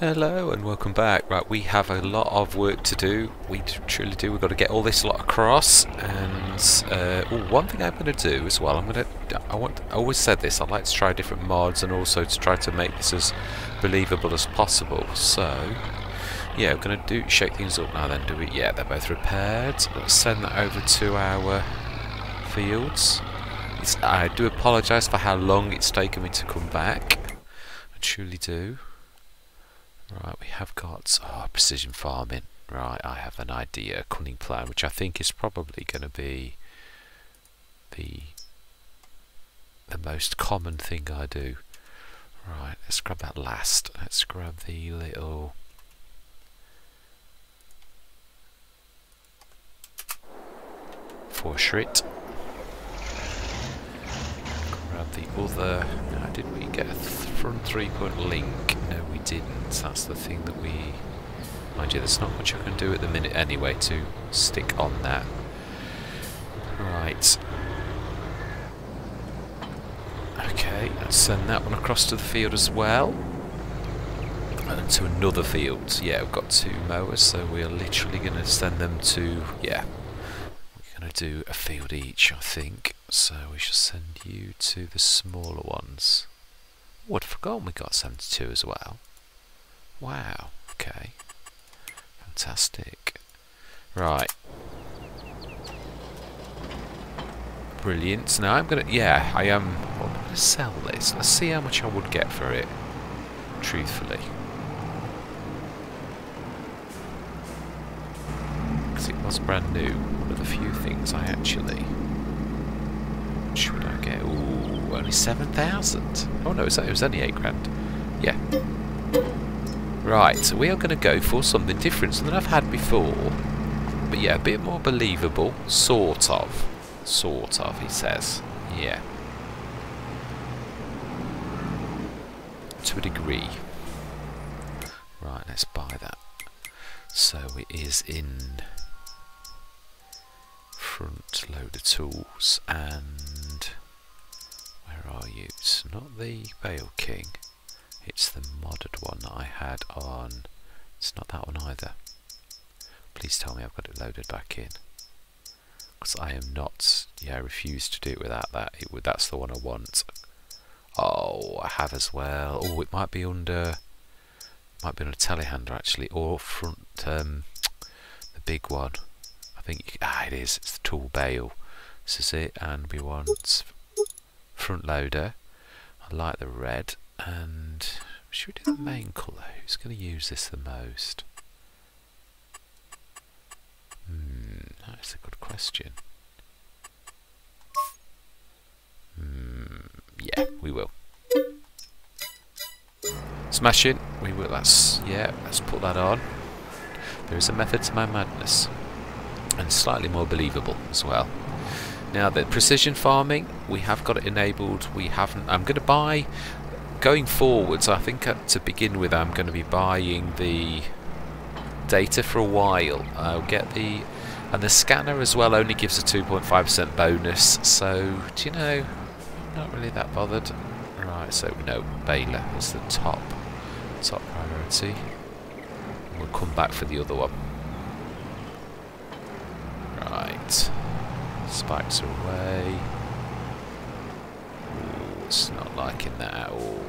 Hello and welcome back. Right, we have a lot of work to do. We truly do. We've got to get all this lot across. And uh, ooh, one thing I'm going to do as well. I'm going to. I want. I always said this. I like to try different mods and also to try to make this as believable as possible. So, yeah, we're going to do shake things up now. Then do we? Yeah, they're both repaired. Let's send that over to our fields. It's, I do apologise for how long it's taken me to come back. I truly do. Right, we have got oh, precision farming. Right, I have an idea, a cunning plan, which I think is probably going to be the the most common thing I do. Right, let's grab that last. Let's grab the little Fortschritt. Grab the other. Now, did we get a front three-point link? No, didn't. That's the thing that we... Mind you, there's not much I can do at the minute anyway to stick on that. Right. Okay, let's send that one across to the field as well. And to another field. Yeah, we've got two mowers, so we are literally going to send them to... Yeah, we're going to do a field each, I think. So we shall send you to the smaller ones. Oh, I'd forgotten we got 72 as well. Wow, okay. Fantastic. Right. Brilliant. Now I'm gonna, yeah, I am, well, I'm gonna sell this. Let's see how much I would get for it, truthfully. Because it was brand new. One of the few things I actually, Should I get? Ooh, only 7,000. Oh no, it was only 8 grand. Yeah. Right, so we are going to go for something different, something I've had before. But yeah, a bit more believable. Sort of. Sort of, he says. Yeah. To a degree. Right, let's buy that. So it is in front loader tools and where are you? It's not the Bale King. It's the modded one that I had on. It's not that one either. Please tell me I've got it loaded back in. Because I am not. Yeah, I refuse to do it without that. It would. That's the one I want. Oh, I have as well. Oh, it might be under. Might be on a telehandler actually, or front. Um, the big one. I think. Ah, it is. It's the tool bale. This is it, and we want front loader. I like the red and should we do the main colour? Who's going to use this the most? Hmm, that's a good question. Hmm, yeah, we will. Smashing, we will, that's, yeah, let's put that on. There is a method to my madness. And slightly more believable as well. Now the precision farming, we have got it enabled. We haven't. I'm going to buy going forwards, I think uh, to begin with I'm going to be buying the data for a while. I'll get the... And the scanner as well only gives a 2.5% bonus, so, do you know, not really that bothered. Right, so no, Baler is the top, top priority. We'll come back for the other one. Right. Spikes away. Ooh, it's not liking that at all.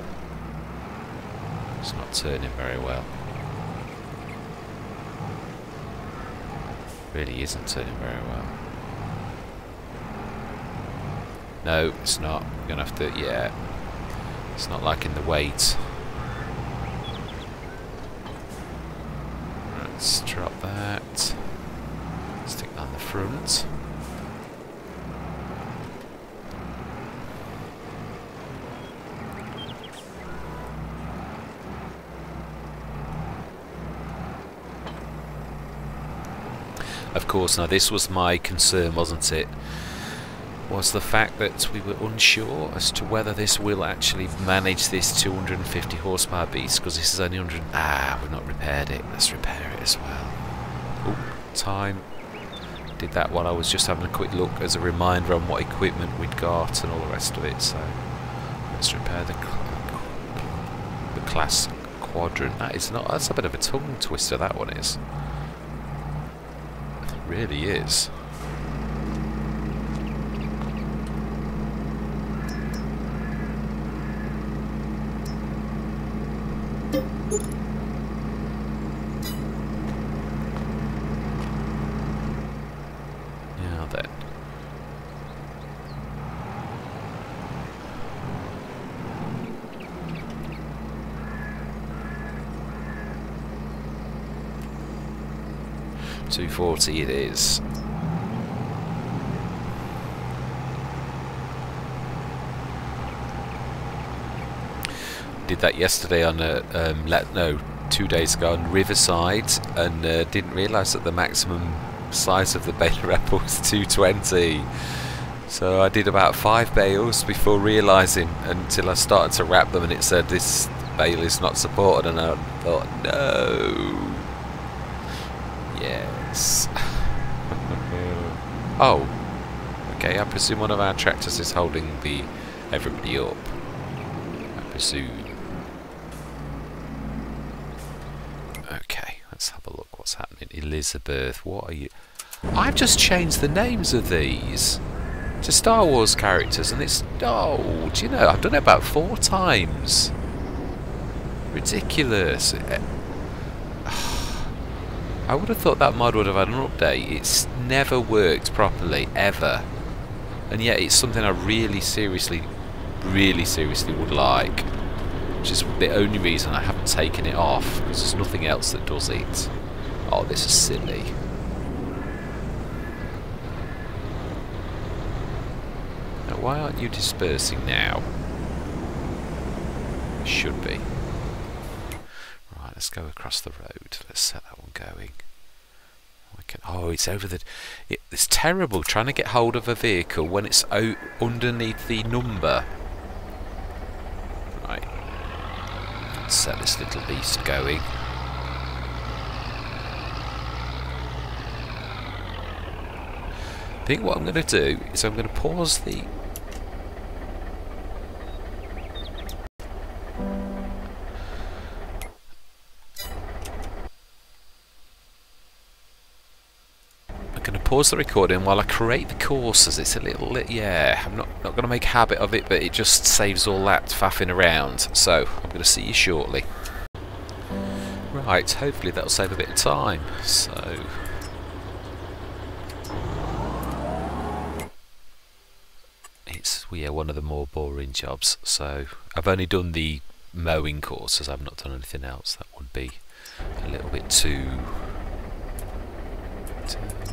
It's not turning very well. Really isn't turning very well. No, it's not. We're gonna have to, yeah. It's not liking the weight. Let's drop that. Stick that on the front. Of course, now this was my concern, wasn't it? Was the fact that we were unsure as to whether this will actually manage this 250 horsepower beast, because this is only 100. Ah, we've not repaired it. Let's repair it as well. Oh, time. Did that while I was just having a quick look as a reminder on what equipment we'd got and all the rest of it. So let's repair the cl the Claas Quadrant. That is not. That's a bit of a tongue twister. That one is. Really is. 40 it is. Did that yesterday on a, um, let, no, two days ago on Riverside and uh, didn't realise that the maximum size of the bale wrap was 220. So I did about five bales before realising until I started to wrap them and it said this bale is not supported and I thought no. Yes. oh. Okay, I presume one of our tractors is holding the everybody up. I presume. Okay, let's have a look what's happening. Elizabeth, what are you... I've just changed the names of these to Star Wars characters and it's... Oh, do you know, I've done it about four times. Ridiculous. I would have thought that mod would have had an update. It's never worked properly, ever. And yet it's something I really seriously, really seriously would like. Which is the only reason I haven't taken it off, because there's nothing else that does it. Oh, this is silly. Now, why aren't you dispersing now? Should be. Let's go across the road. Let's set that one going. Can, oh, it's over the... It, it's terrible trying to get hold of a vehicle when it's out underneath the number. Right. Let's set this little beast going. I think what I'm going to do is I'm going to pause the pause the recording while I create the courses. It's a little, yeah, I'm not, not going to make a habit of it, but it just saves all that faffing around. So, I'm going to see you shortly. Right, hopefully that'll save a bit of time. So... It's, yeah, one of the more boring jobs. So, I've only done the mowing courses, I've not done anything else. That would be a little bit too... too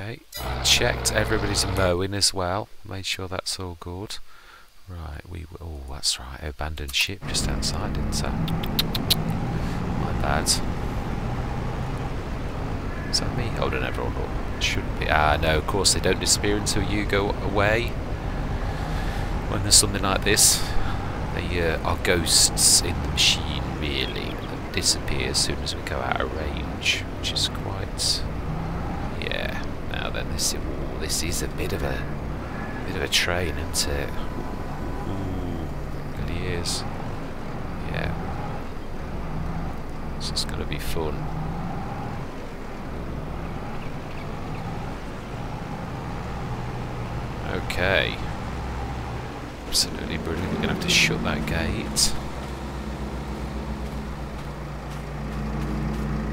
Okay, checked everybody's mowing as well. Made sure that's all good. Right, we oh that's right, abandoned ship just outside, didn't I? My bad. Is that me holding everyone up? Shouldn't be. Ah no, of course they don't disappear until you go away. When there's something like this, they uh, are ghosts in the machine really that disappear as soon as we go out of range, which is quite now then, this ooh, this is a bit of a bit of a train, isn't it? Ooh, it really is. Yeah. This is gonna be fun. Okay. Absolutely brilliant. We're gonna have to shut that gate.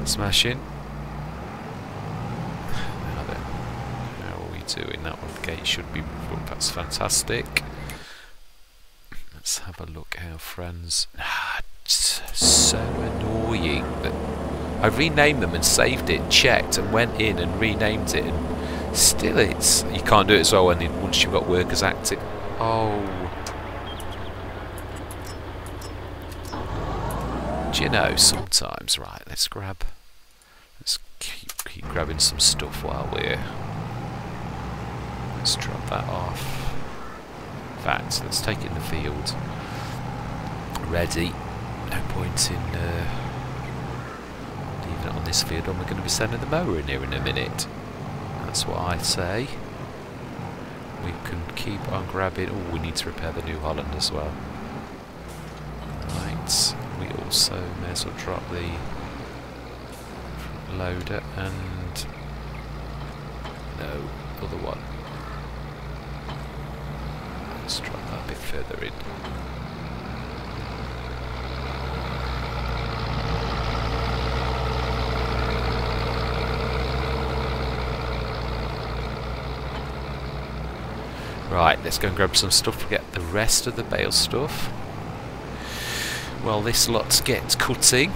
Smashing. Doing that one. Gate should be That's fantastic. Let's have a look how friends. Ah, so annoying that I renamed them and saved it, checked and went in and renamed it, and still it's you can't do it as well when once you've got workers active. Oh. Do you know sometimes? Right, let's grab. Let's keep, keep grabbing some stuff while we're Let's drop that off. That, let's take it in the field. Ready. No point in uh, leaving it on this field when we're going to be sending the mower in here in a minute. That's what I say. We can keep on grabbing... Oh, we need to repair the New Holland as well. Right. We also may as well drop the loader and no other one. Let's that a bit further in. Right, let's go and grab some stuff to get the rest of the bale stuff. Well, this lot gets cutting.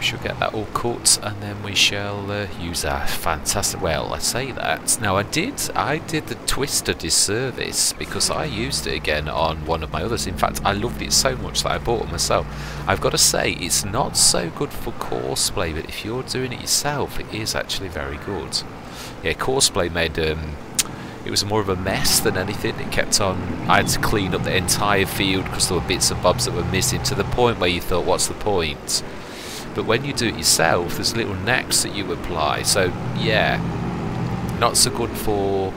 We shall get that all cut and then we shall uh, use our fantastic... Well, I say that. Now, I did I did the Twister disservice because I used it again on one of my others. In fact, I loved it so much that I bought it myself. I've got to say, it's not so good for Courseplay, but if you're doing it yourself, it is actually very good. Yeah, Courseplay made... Um, it was more of a mess than anything. It kept on. I had to clean up the entire field because there were bits and bobs that were missing to the point where you thought, what's the point? But when you do it yourself, there's little necks that you apply. So, yeah, not so good for...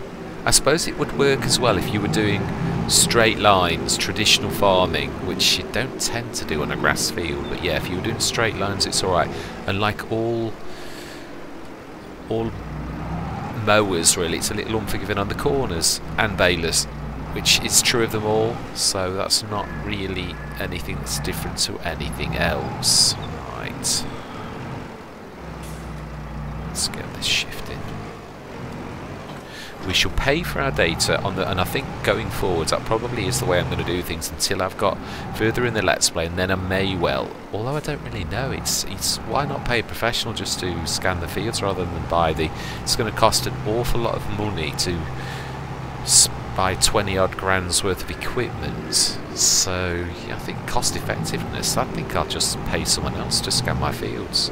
I suppose it would work as well if you were doing straight lines, traditional farming, which you don't tend to do on a grass field. But yeah, if you were doing straight lines, it's alright. And like all all mowers really it's a little unforgiving on the corners and balers which is true of them all so that's not really anything that's different to anything else let's get this shifted. We shall pay for our data on the and I think going forwards that probably is the way I'm going to do things until I've got further in the let's play and then I may well although I don't really know it's it's why not pay a professional just to scan the fields rather than buy the it's going to cost an awful lot of money to buy 20 odd grand's worth of equipment. So yeah, I think cost effectiveness I think I'll just pay someone else to scan my fields.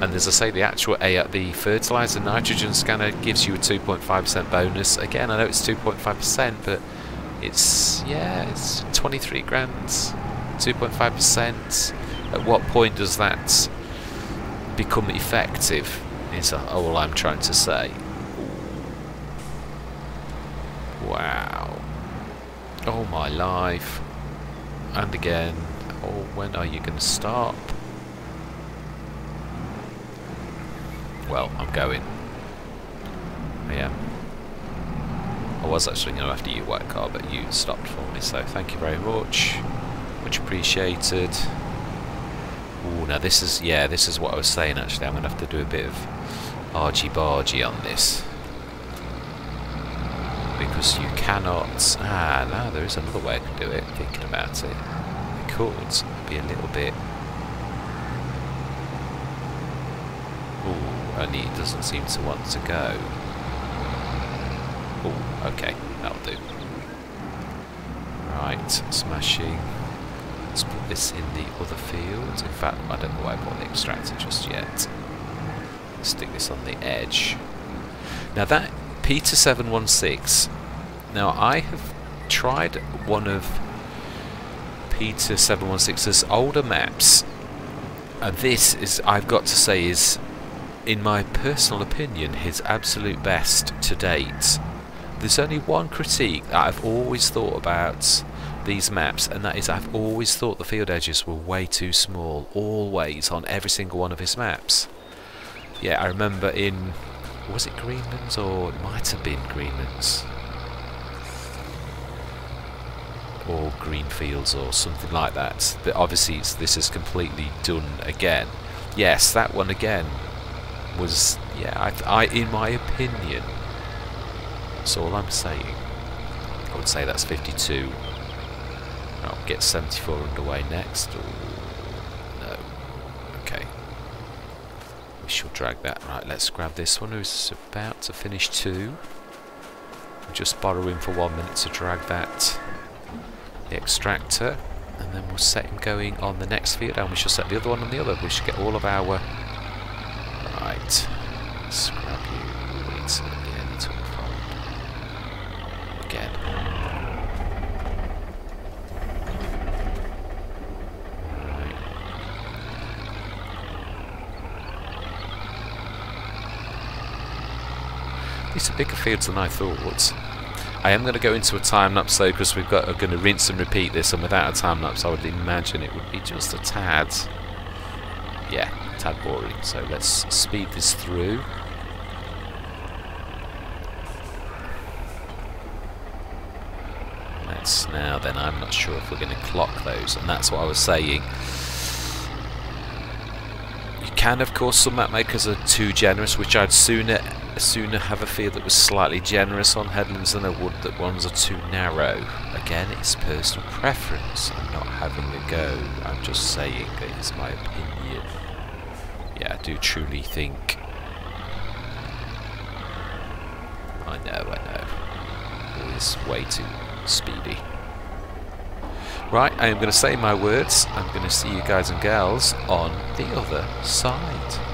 And as I say the actual A at the fertilizer nitrogen scanner gives you a 2.5% bonus. Again I know it's 2.5% but it's yeah it's 23 grand 2.5% at what point does that become effective is all I'm trying to say wow oh my life and again oh when are you going to stop Well, I'm going. I am. I was actually going to to use white car, but you stopped for me, so thank you very much. Much appreciated. Oh, now this is, yeah, this is what I was saying actually. I'm going to have to do a bit of argy-bargy on this. Because you cannot... Ah, no, there is another way to do it, thinking about it. It could be a little bit Oh, only it doesn't seem to want to go. Oh, okay, that'll do. Right, smashing. Let's put this in the other field. In fact, I don't know why I bought the extractor just yet. Stick this on the edge. Now that Peter 716. Now I have tried one of Peter 716's older maps and this is I've got to say is in my personal opinion, his absolute best to date. There's only one critique that I've always thought about these maps, and that is I've always thought the field edges were way too small, always, on every single one of his maps. Yeah, I remember in... was it Greenlands, or it might have been Greenlands? Or Greenfields, or something like that. But obviously this is completely done again. Yes, that one again was, yeah, I, I, in my opinion, that's all I'm saying. I would say that's 52. I'll get 74 underway next. Ooh, no. Okay. We shall drag that. Right, let's grab this one who's about to finish two. We'll just borrow him for one minute to drag that the extractor and then we'll set him going on the next field and we shall set the other one on the other. We should get all of our Right. Scrap you. Wait again to unfold. Again. Right. Bigger fields than I thought. I am going to go into a time lapse though because we've got are going to rinse and repeat this, and without a time lapse, I would imagine it would be just a tad, yeah, tad boring. So let's speed this through. Let's now then. I'm not sure if we're going to clock those, and that's what I was saying. You can, of course, some map makers are too generous, which I'd sooner sooner have a field that was slightly generous on headlands than I would that ones are too narrow. Again, it's personal preference. I'm not having a go. I'm just saying it is my opinion. Yeah, I do truly think. I know, I know. Always way too speedy. Right, I am going to say my words. I'm going to see you guys and gals on the other side.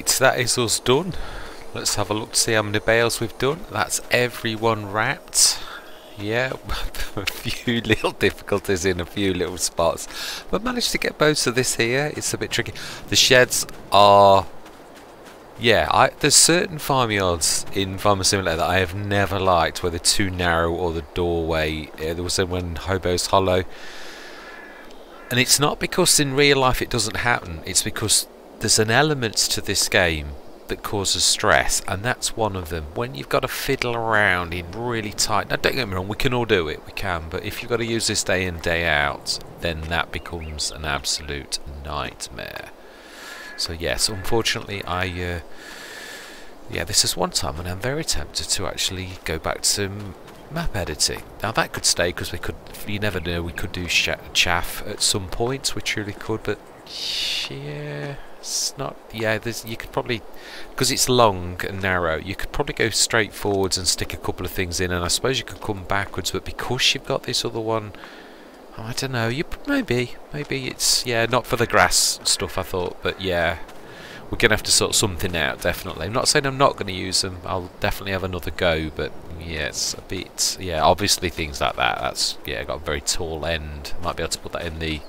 Right, that is us done. Let's have a look to see how many bales we've done. That's everyone wrapped. Yeah, a few little difficulties in a few little spots. But managed to get most of this here. It's a bit tricky. The sheds are... Yeah, I, there's certain farmyards in Farmer Simulator that I have never liked, where they're too narrow or the doorway. Yeah, there was one Hobo's Hollow. And it's not because in real life it doesn't happen, it's because there's an element to this game that causes stress, and that's one of them. When you've got to fiddle around in really tight... Now, don't get me wrong, we can all do it, we can, but if you've got to use this day in, day out, then that becomes an absolute nightmare. So, yes, unfortunately, I... Uh, yeah, this is one time and I'm very tempted to actually go back to map editing. Now that could stay because we could, you never know, we could do chaff at some point, we truly could, but yeah, it's not, yeah, there's, you could probably, because it's long and narrow, you could probably go straight forwards and stick a couple of things in, and I suppose you could come backwards, but because you've got this other one, I don't know, you maybe, maybe it's, yeah, not for the grass stuff I thought, but yeah, we're going to have to sort something out, definitely. I'm not saying I'm not going to use them, I'll definitely have another go, but yeah, it's a bit, yeah, obviously things like that, that's, yeah, got a very tall end, might be able to put that in the,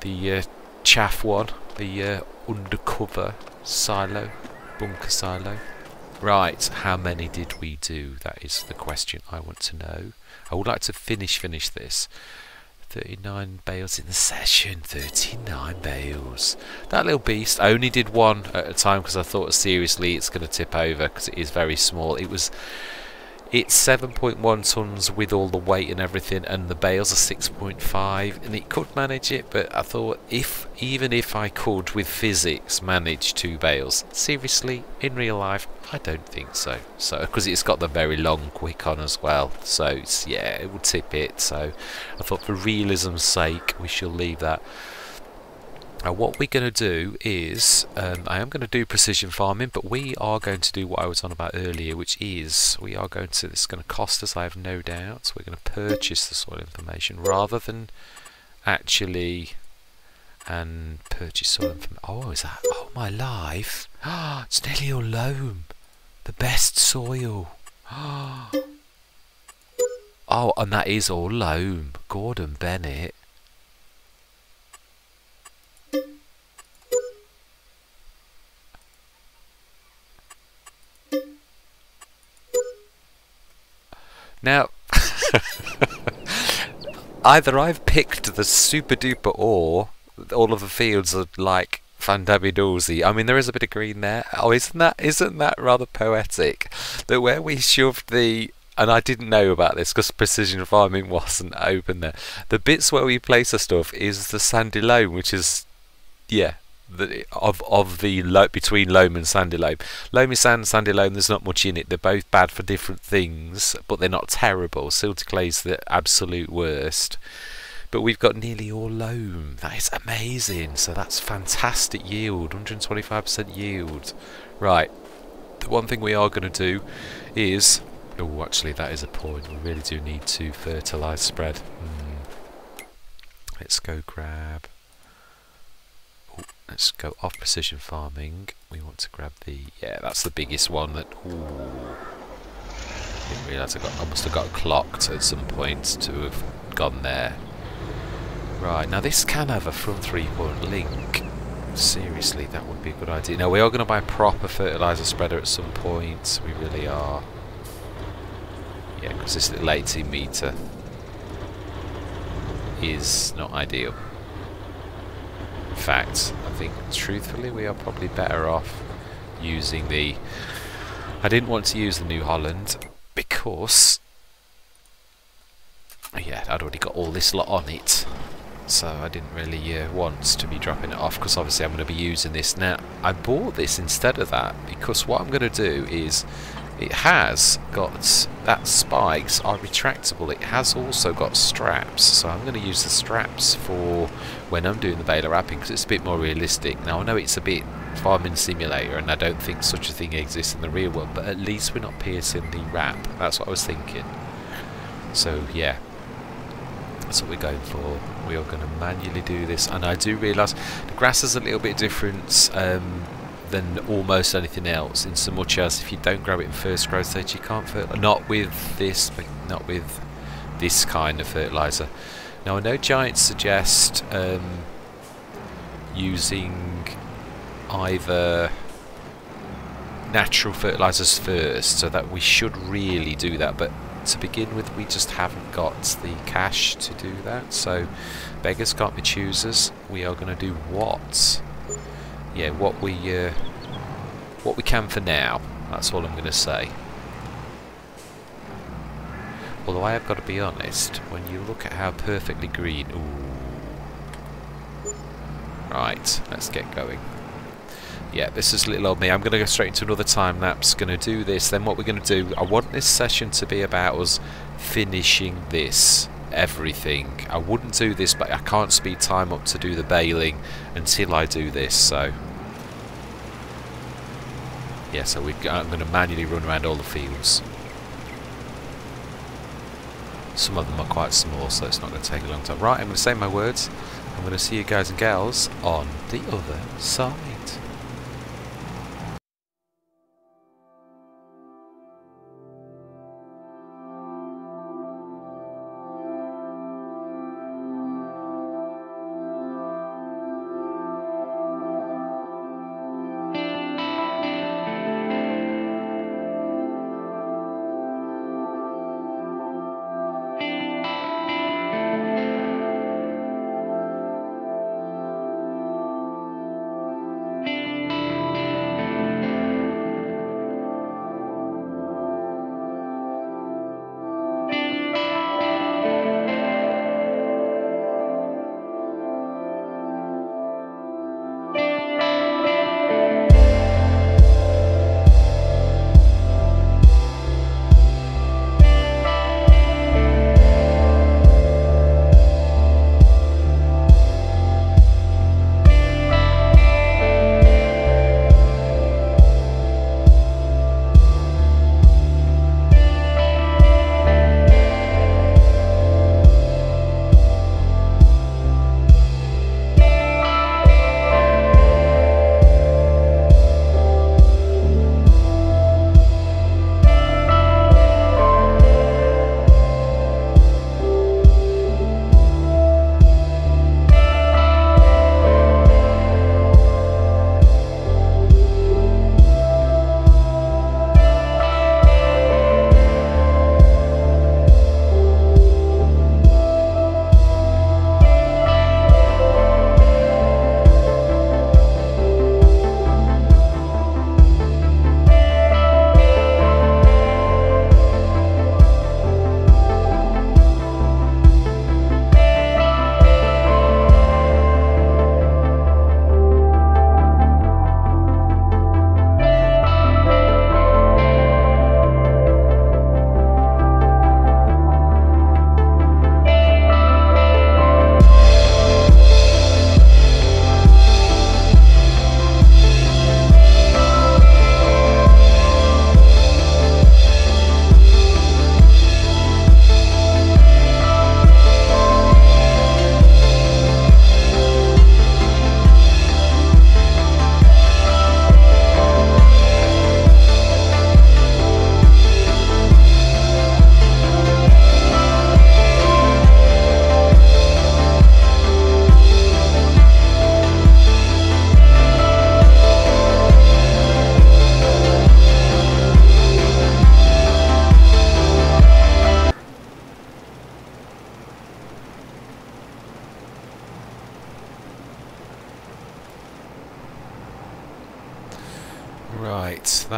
the uh, chaff one, the uh, undercover silo, bunker silo. Right, how many did we do? That is the question I want to know. I would like to finish finish this. 39 bales in the session, 39 bales. That little beast only did one at a time because I thought seriously it's going to tip over because it is very small. It was it's 7.1 tons with all the weight and everything, and the bales are 6.5, and it could manage it. But I thought, if even if I could, with physics, manage two bales, seriously, in real life, I don't think so. So because it's got the very long quick on as well, so yeah, it would tip it. So I thought, for realism's sake, we shall leave that. Now what we're going to do is, um, I am going to do precision farming, but we are going to do what I was on about earlier, which is, we are going to, it's going to cost us, I have no doubt, we're going to purchase the soil information rather than actually and purchase soil information. Oh, is that, oh my life, it's nearly all loam, the best soil. Oh, and that is all loam, Gordon Bennett. Either I've picked the super duper or all of the fields are like Fandabidoozy. I mean, there is a bit of green there. Oh, isn't that isn't that rather poetic? That where we shoved the and I didn't know about this because precision farming wasn't open there. The bits where we place the stuff is the sandy loam, which is yeah, the, of of the lo between loam and sandy loam. Loamy sand, sandy loam, there's not much in it. They're both bad for different things, but they're not terrible. Silty clay's the absolute worst. But we've got nearly all loam. That is amazing. So that's fantastic yield, 125% yield. Right. The one thing we are going to do is... Oh, actually, that is a point. We really do need to fertilise spread. Hmm. Let's go grab Let's go off precision farming. We want to grab the yeah, that's the biggest one. That ooh, didn't realise I got. I must have got clocked at some point to have gone there. Right now, this can have a front three-point link. Seriously, that would be a good idea. Now we are going to buy a proper fertilizer spreader at some point. We really are. Yeah, because this little 18 meter is not ideal. In fact, I think truthfully we are probably better off using the... I didn't want to use the New Holland because... Yeah, I'd already got all this lot on it. So I didn't really uh, want to be dropping it off because obviously I'm going to be using this. Now, I bought this instead of that because what I'm going to do is it has got that spikes are retractable. It has also got straps. So I'm going to use the straps for when I'm doing the baler wrapping because it's a bit more realistic. Now I know it's a bit farming simulator and I don't think such a thing exists in the real world but at least we're not piercing the wrap. That's what I was thinking. So yeah. That's what we're going for. We are going to manually do this. And I do realise the grass is a little bit different um, than almost anything else. In so much as if you don't grab it in first growth stage, you can't fertilize. Not with this, but not with this kind of fertilizer. Now I know giants suggest um, using either natural fertilizers first, so that we should really do that. But to begin with, we just haven't got the cash to do that. So beggars can't be choosers. We are going to do what? Yeah, what we uh, what we can for now. That's all I'm going to say. Although I have got to be honest, when you look at how perfectly green... Ooh. Right, let's get going. Yeah, this is little old me. I'm going to go straight into another time lapse. Going to do this. Then what we're going to do... I want this session to be about us finishing this. Everything. I wouldn't do this, but I can't speed time up to do the baling until I do this, so... Yeah, so we, uh, I'm going to manually run around all the fields. Some of them are quite small, so it's not going to take a long time. Right, I'm going to say my words. I'm going to see you guys and gals on the other side.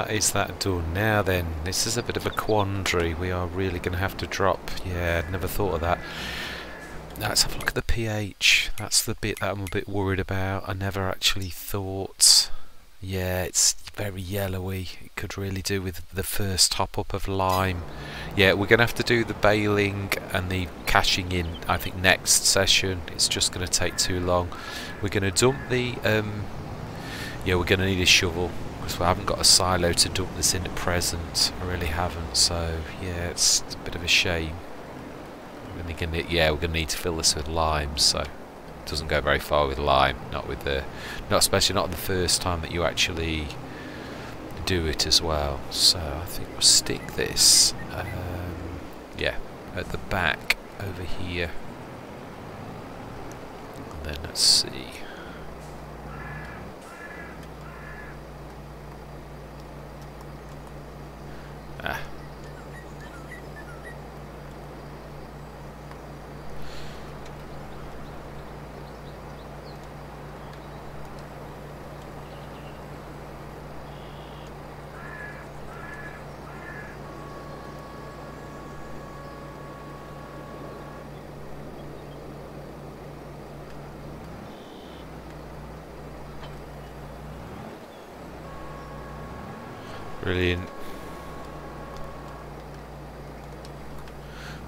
That is that done. Now then, this is a bit of a quandary. We are really going to have to drop. Yeah, never thought of that. Let's have a look at the pH. That's the bit that I'm a bit worried about. I never actually thought... Yeah, it's very yellowy. It could really do with the first top up of lime. Yeah, we're going to have to do the baling and the cashing in, I think, next session. It's just going to take too long. We're going to dump the... Um, yeah, we're going to need a shovel because I haven't got a silo to dump this in at present. I really haven't, so yeah, it's a bit of a shame. We're gonna, yeah, we're going to need to fill this with lime, so doesn't go very far with lime. Not with the, not especially not the first time that you actually do it as well. So I think we'll stick this, um, yeah, at the back over here. And then let's see. Ah, Brilliant.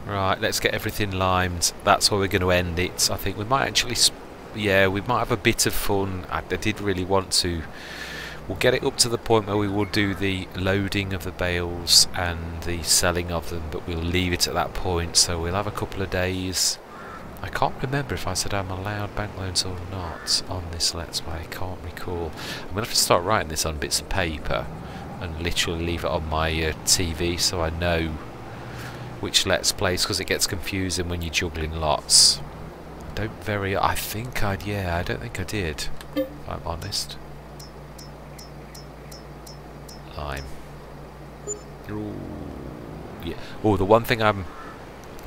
Right, let's get everything limed. That's where we're going to end it. I think we might actually, yeah, we might have a bit of fun. I, I did really want to. We'll get it up to the point where we will do the loading of the bales and the selling of them, but we'll leave it at that point. So we'll have a couple of days. I can't remember if I said I'm allowed bank loans or not on this Let's Play. I can't recall. I'm going to have to start writing this on bits of paper and literally leave it on my uh, TV so I know which Let's Plays because it gets confusing when you're juggling lots. I don't very... I think I'd... Yeah, I don't think I did, if I'm honest. Lime. Ooh, yeah. Oh, the one thing I'm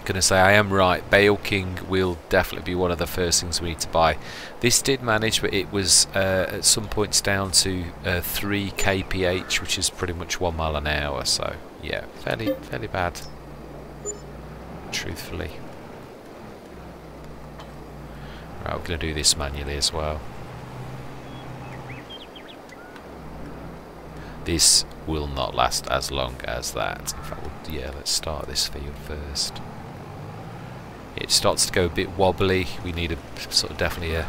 going to say I am right. Bale King will definitely be one of the first things we need to buy. This did manage, but it was uh, at some points down to uh, 3 kph, which is pretty much 1 mile an hour. So, yeah, fairly, fairly bad, truthfully. Right, we're going to do this manually as well. This will not last as long as that. In fact, yeah, let's start this field first it starts to go a bit wobbly. We need a sort of definitely a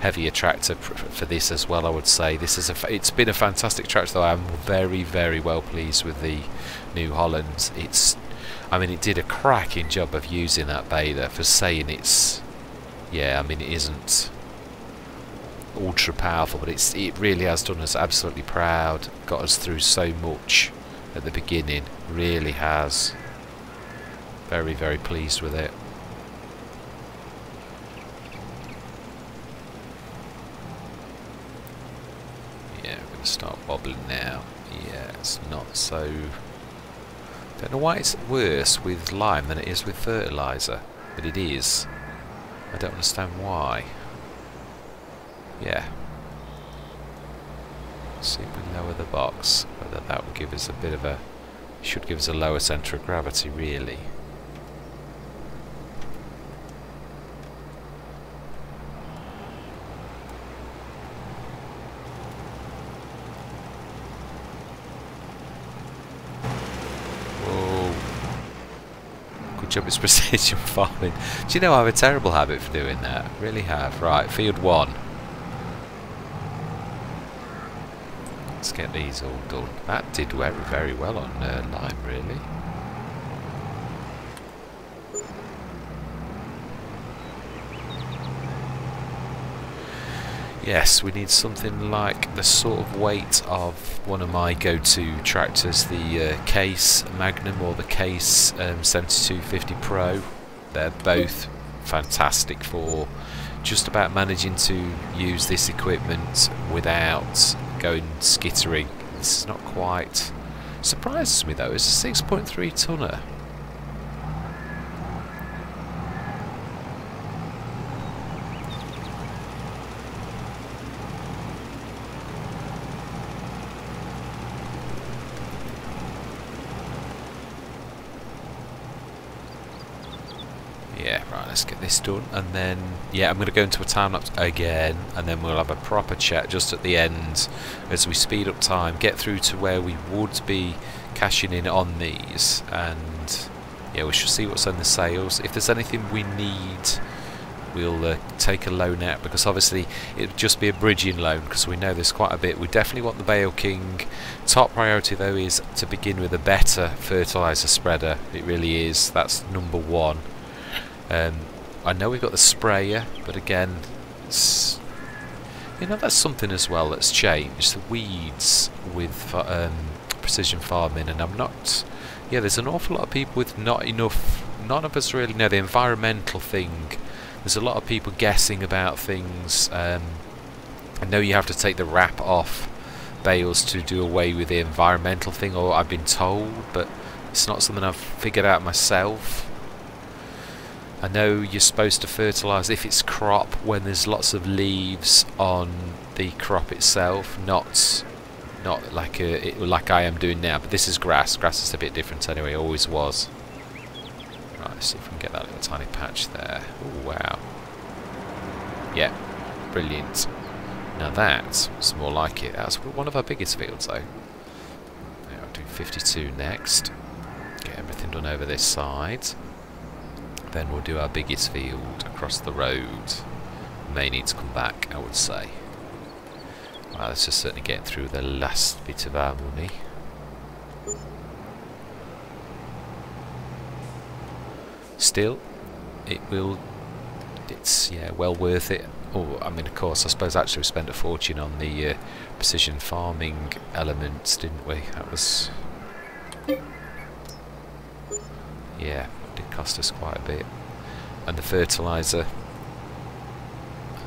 heavier tractor for this as well. I would say this is a. It's been a fantastic tractor. Though I'm very very well pleased with the New Holland. It's. I mean, it did a cracking job of using that baler for saying it's. Yeah, I mean it isn't ultra powerful, but it's it really has done us absolutely proud. Got us through so much at the beginning. Really has. Very very pleased with it. Yeah, we're going to start wobbling now. Yeah, it's not so... Don't know why it's worse with lime than it is with fertiliser, but it is. I don't understand why. Yeah. Let's see if we lower the box, whether that will give us a bit of a... should give us a lower centre of gravity, really. It's precision farming. Do you know I have a terrible habit for doing that? Really have. Right, field one. Let's get these all done. That did very, very well on uh, lime, really. Yes, we need something like the sort of weight of one of my go-to tractors, the uh, Case Magnum or the Case um, 7250 Pro. They're both fantastic for just about managing to use this equipment without going skittering. This is not quite... Surprises me though, it's a 6.3 tonner. let's get this done and then yeah I'm going to go into a time lapse again and then we'll have a proper chat just at the end as we speed up time get through to where we would be cashing in on these and yeah we shall see what's on the sales. If there's anything we need we'll uh, take a loan out because obviously it'd just be a bridging loan because we know there's quite a bit. We definitely want the Bale King. Top priority though is to begin with a better fertilizer spreader. It really is. That's number one. Um, I know we've got the sprayer, but again, you know that's something as well that's changed. The weeds with um, precision farming, and I'm not. Yeah, there's an awful lot of people with not enough. None of us really know the environmental thing. There's a lot of people guessing about things. Um, I know you have to take the wrap off bales to do away with the environmental thing, or I've been told, but it's not something I've figured out myself. I know you're supposed to fertilise if it's crop when there's lots of leaves on the crop itself, not not like a, it, like I am doing now. But this is grass. Grass is a bit different anyway. Always was. Right, let's see if we can get that little tiny patch there. Oh wow. Yeah, brilliant. Now that's more like it. That's one of our biggest fields though. I'll do 52 next. Get everything done over this side. Then we'll do our biggest field across the road. May need to come back, I would say. Let's just certainly get through the last bit of our money. Still, it will. It's yeah, well worth it. Oh, I mean, of course, I suppose actually we spent a fortune on the uh, precision farming elements, didn't we? That was yeah, did cost us quite a bit. And the fertiliser,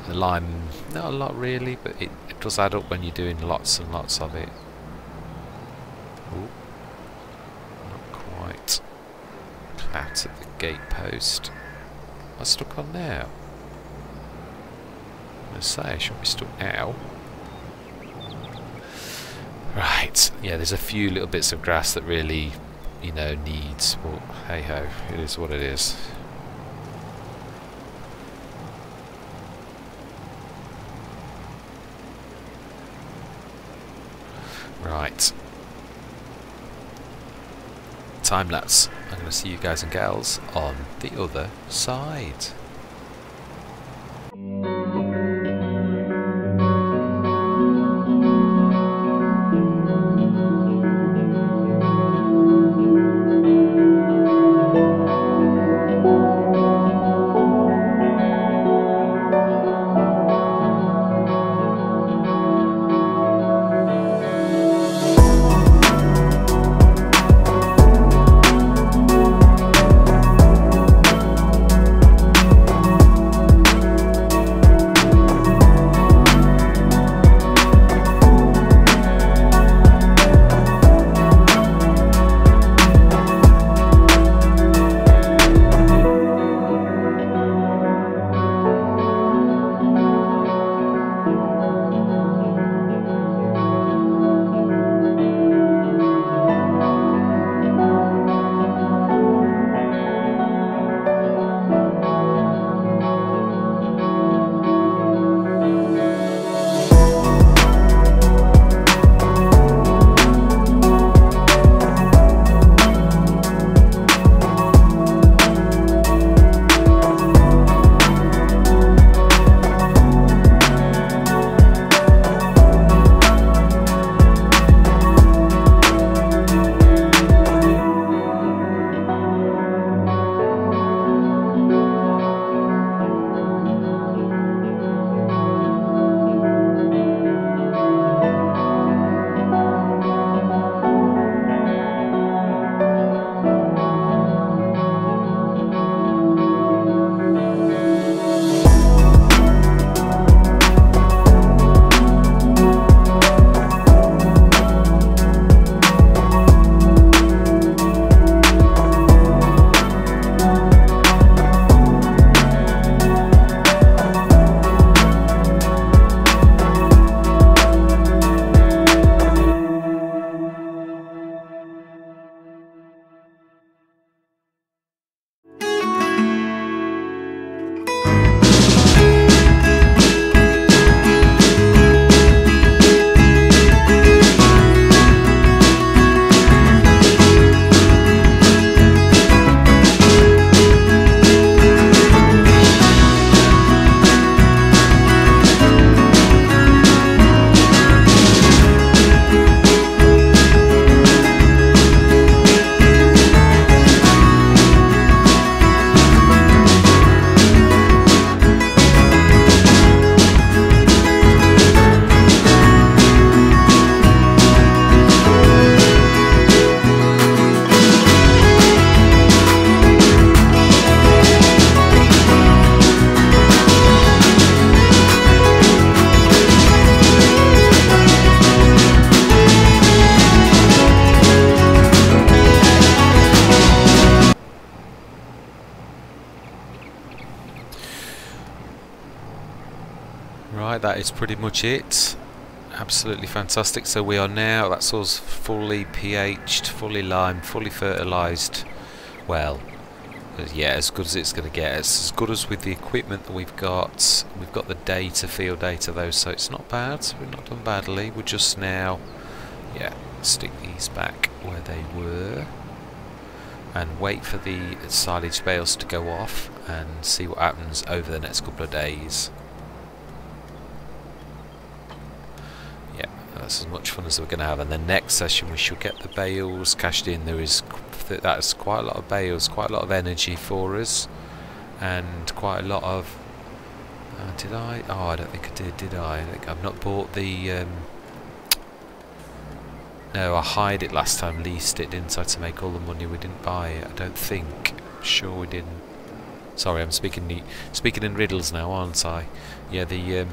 the lime, not a lot really, but it, it does add up when you're doing lots and lots of it. Ooh, not quite. Out at the gate post. I stuck on now. I'm going to say I should be stuck now. Right, yeah, there's a few little bits of grass that really you know, needs. Well, hey ho, it is what it is. Right. Time lapse. I'm going to see you guys and gals on the other side. Is pretty much it. Absolutely fantastic. So we are now, that's us fully pH'd, fully limed, fully fertilised. Well, yeah, as good as it's going to get. It's as good as with the equipment that we've got. We've got the data, field data, though, so it's not bad. We've not done badly. We're just now, yeah, stick these back where they were and wait for the silage bales to go off and see what happens over the next couple of days. Yeah, that's as much fun as we're going to have. And the next session we should get the bales cashed in. There is that's quite a lot of bales, quite a lot of energy for us, and quite a lot of. Uh, did I? Oh, I don't think I did. Did I? I think I've not bought the. Um, no, I hired it last time, leased it, didn't I, to make all the money. We didn't buy it, I don't think. sure we didn't. Sorry, I'm speaking speaking in riddles now, aren't I? Yeah, the um,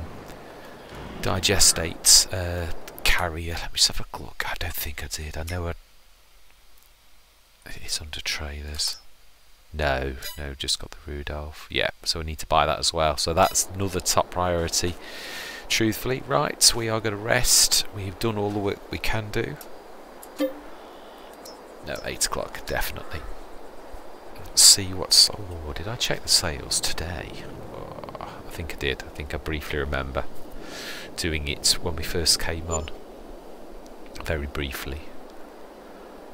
digestate uh, carrier. Let me just have a look. I don't think I did. I know I it's under trailers. No, no, just got the Rudolph. Yeah, so we need to buy that as well. So that's another top priority. Truthfully, right, we are going to rest. We've done all the work we can do. No, 8 o'clock, definitely. Let's see what's... Oh, did I check the sales today? Oh, I think I did. I think I briefly remember doing it when we first came on. Very briefly.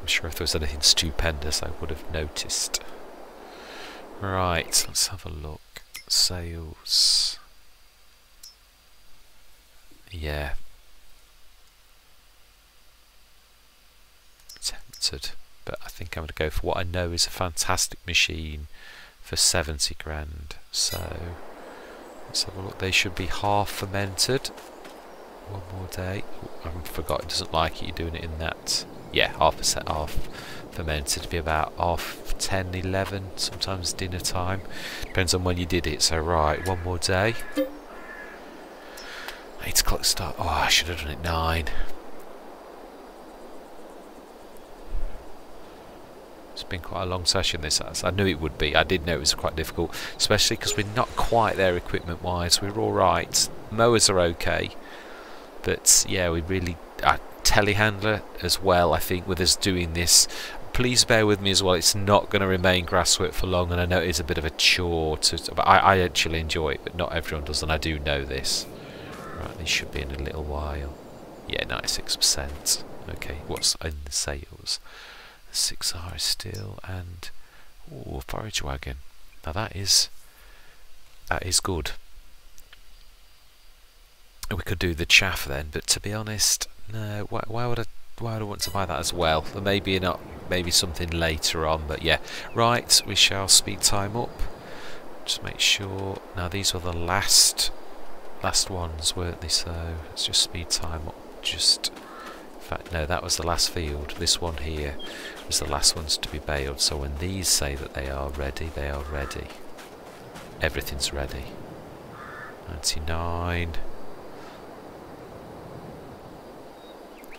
I'm sure if there was anything stupendous I would have noticed. Right, let's have a look. Sales. Yeah. Tempted. But I think I'm going to go for what I know is a fantastic machine for 70 grand. So, let's have a look. They should be half fermented. One more day. I forgot it doesn't like it. You're doing it in that yeah, half percent off fermented to be about half 10, 11, sometimes dinner time. Depends on when you did it. So right, one more day. 8 o'clock start. Oh, I should have done it 9. It's been quite a long session this. I knew it would be. I did know it was quite difficult, especially because we're not quite there equipment wise. We're alright. Mowers are okay. But yeah, we really... I, telehandler as well, I think, with us doing this. Please bear with me as well, it's not going to remain grasswork for long, and I know it is a bit of a chore, to, but I, I actually enjoy it, but not everyone does, and I do know this. Right, these should be in a little while. Yeah, 96%. Okay, what's in the sales? 6R is still, and... Ooh, forage wagon. Now that is... That is good we could do the chaff then, but to be honest, no. Why, why, would I? Why would I want to buy that as well? maybe not. Maybe something later on. But yeah, right. We shall speed time up. Just make sure. Now these were the last, last ones, weren't they? So let's just speed time up. Just. In fact, no, that was the last field. This one here was the last ones to be baled. So when these say that they are ready, they are ready. Everything's ready. 99.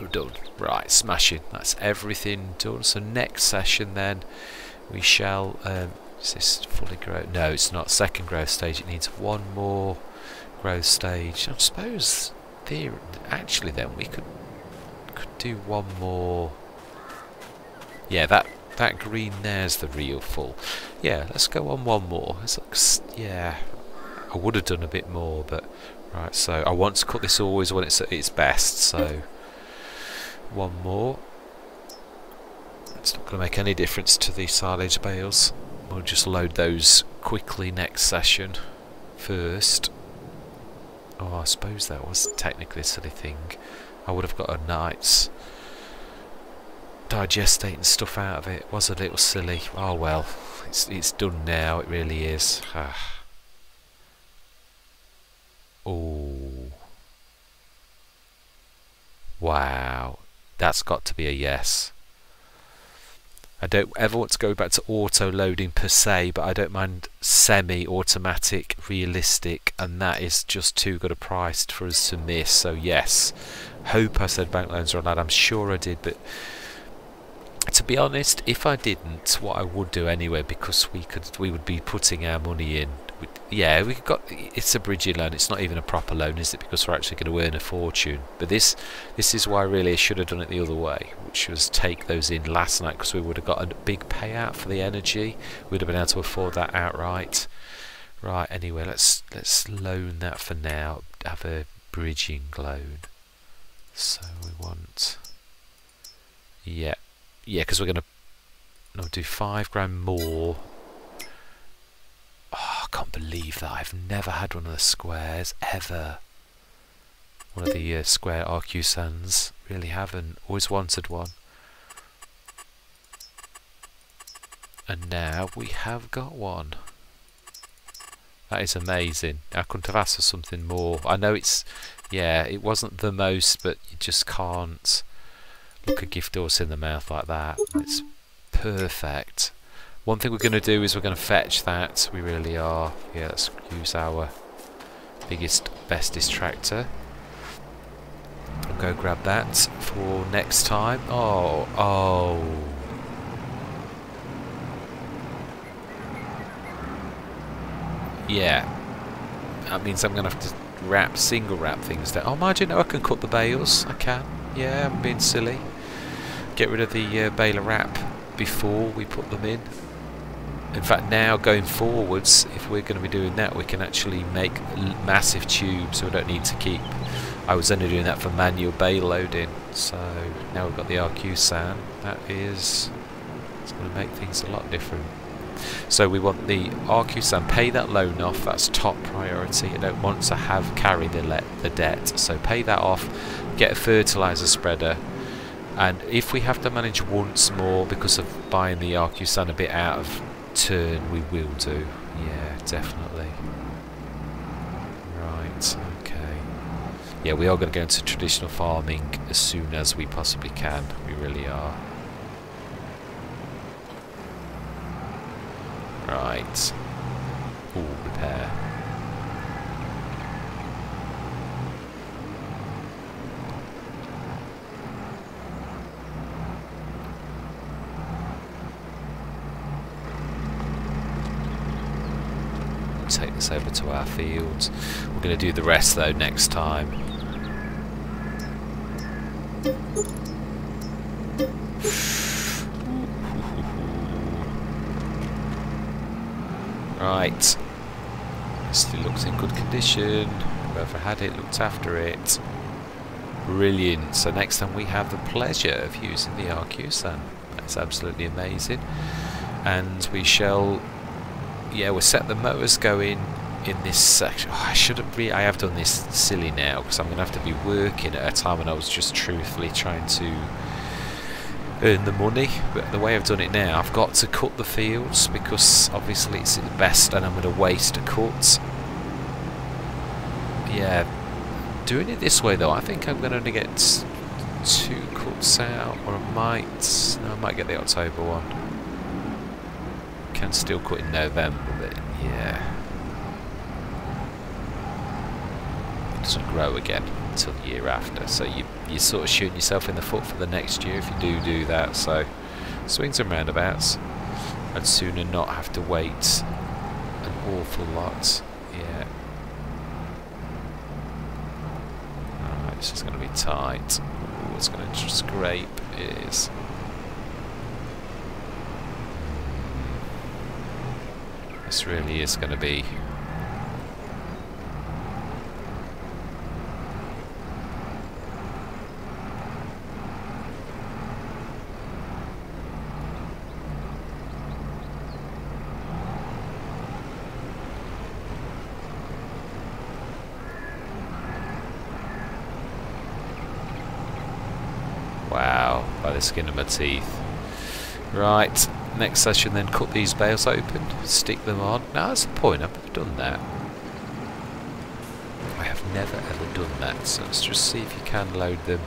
Done. Right, smashing. That's everything done. So next session then we shall um, is this fully grow no it's not. Second growth stage it needs one more growth stage. I suppose there actually then we could could do one more. Yeah that that green there's the real full. Yeah let's go on one more. Yeah. I would have done a bit more but right so I want to cut this always when it's at its best so one more. It's not going to make any difference to the silage bales. We'll just load those quickly next session first. Oh, I suppose that was technically a silly thing. I would have got a night's digestating stuff out of it. it Was a little silly. Oh well, it's it's done now. It really is. Ah. oh, wow. That's got to be a yes. I don't ever want to go back to auto loading per se, but I don't mind semi-automatic, realistic, and that is just too good a price for us to miss. So yes, hope I said bank loans are allowed. I'm sure I did, but to be honest, if I didn't, what I would do anyway, because we could, we would be putting our money in we, yeah, we got it's a bridging loan. It's not even a proper loan, is it? Because we're actually going to earn a fortune. But this this is why really I should have done it the other way, which was take those in last night because we would have got a big payout for the energy. We'd have been able to afford that outright. Right. Anyway, let's let's loan that for now. Have a bridging loan. So we want. Yeah, yeah, because we're going to no, do five grand more Oh, I can't believe that. I've never had one of the squares, ever. One of the uh, square Arcusins. Really haven't. Always wanted one. And now we have got one. That is amazing. I couldn't have asked for something more. I know it's, yeah, it wasn't the most, but you just can't look a gift horse in the mouth like that. It's perfect. One thing we're going to do is we're going to fetch that. We really are. Yeah, let's use our biggest, best distractor. And go grab that for next time. Oh, oh. Yeah. That means I'm going to have to wrap, single wrap things down. Oh, imagine I can cut the bales. I can. Yeah, I'm being silly. Get rid of the uh, baler wrap before we put them in. In fact, now going forwards, if we're going to be doing that, we can actually make massive tubes. So we don't need to keep. I was only doing that for manual bale loading. So now we've got the Arcusin. That is, it's going to make things a lot different. So we want the Arcusin, pay that loan off, that's top priority. I don't want to have carry the, let the debt. So pay that off, get a fertiliser spreader, and if we have to manage once more because of buying the Arcusin a bit out of turn we will do. Yeah, definitely. Right, okay. Yeah, we are going to go into traditional farming as soon as we possibly can. We really are. Right. Ooh, repair. Over to our fields. We're going to do the rest though next time. Right. Still looks in good condition. Whoever had it looked after it. Brilliant. So next time we have the pleasure of using the Arcusin. That's absolutely amazing. And we shall yeah, we'll set the motors going in this section. Oh, I shouldn't be. I have done this silly now because I'm going to have to be working at a time when I was just truthfully trying to earn the money. But the way I've done it now, I've got to cut the fields because obviously it's the best and I'm going to waste a cut. Yeah, doing it this way though, I think I'm going to get two cuts out, or I might. No, I might get the October one can still cut in November, but yeah. It doesn't grow again until the year after, so you, you're sort of shooting yourself in the foot for the next year if you do do that, so swings and roundabouts. I'd sooner not have to wait an awful lot. Yeah. This is going to be tight. Ooh, it's going to scrape is This really is going to be Wow, by the skin of my teeth. Right, next session then cut these bales open, stick them on. Now that's the point, I've never done that. I have never ever done that, so let's just see if you can load them.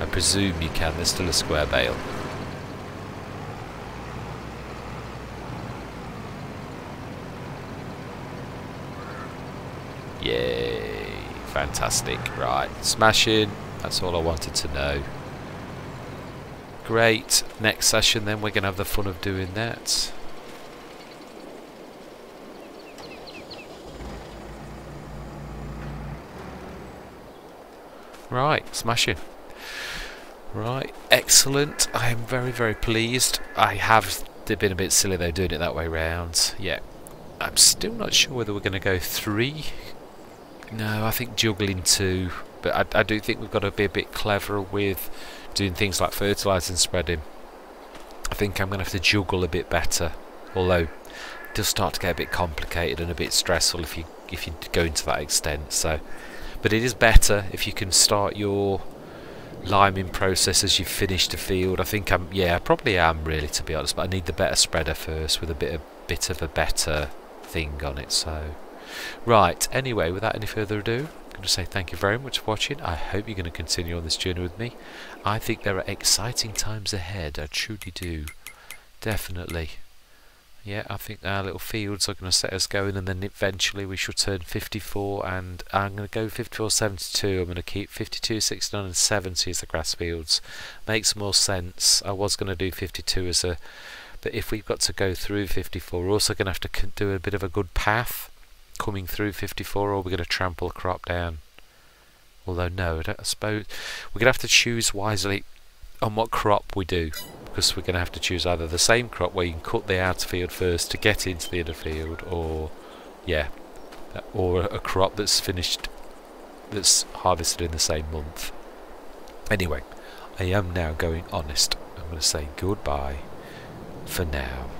I presume you can, there's still a square bale. Fantastic. Right, smashing. That's all I wanted to know. great. Next session then we're going to have the fun of doing that. Right, smashing. Right, excellent. I am very, very pleased. I have been a bit silly though doing it that way round. Yeah, I'm still not sure whether we're going to go three. No, I think juggling two. But I, I do think we've got to be a bit cleverer with doing things like fertilising spreading. I think I'm going to have to juggle a bit better. Although, it does start to get a bit complicated and a bit stressful if you if you go into that extent. So but it is better if you can start your liming process as you've finished a field. I think I'm, yeah, I probably am really to be honest, but I need the better spreader first with a bit of, bit of a better thing on it. So, right, anyway, without any further ado, I'm going to say thank you very much for watching. I hope you're going to continue on this journey with me. I think there are exciting times ahead, I truly do. Definitely. Yeah, I think our little fields are going to set us going and then eventually we shall turn 54 and I'm going to go 54, 72. I'm going to keep 52, 69 and 70 as the grass fields. Makes more sense. I was going to do 52 as a... But if we've got to go through 54, we're also going to have to do a bit of a good path coming through 54 or we're going to trample crop down. Although no, I, I suppose we're going to have to choose wisely on what crop we do because we're going to have to choose either the same crop where you can cut the outer field first to get into the inner field or yeah uh, or a crop that's finished that's harvested in the same month. Anyway I am now going honest. I'm going to say goodbye for now